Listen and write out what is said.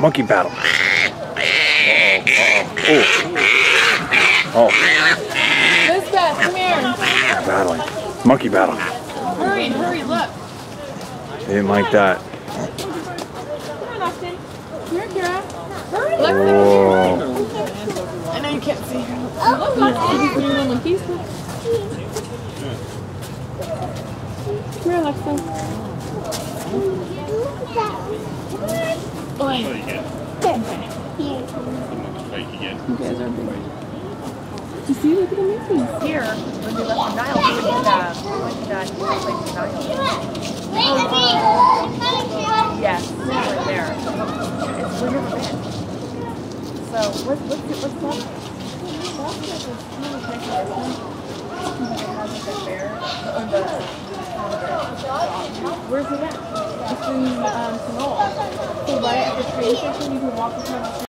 Monkey battle. Uh-oh, uh-oh. Oh. Lisbeth, come here. Battling. Monkey battle. Hurry, hurry, look. They didn't like that. Come. Here, Kira. Whoa. I know you can't see her. Look, Austin. You put your little monkeys. Come here, Alexa. Oi. you get. You Wait, you guys are big. You see, look at the monkeys. Here, when we left the Nile, we went to the, we went to that place in the Nile. Yes, right there. It's, we've never been. So, what, what's, what's that? Where's it at? It's in um, Sonoma. The train station, you can walk across the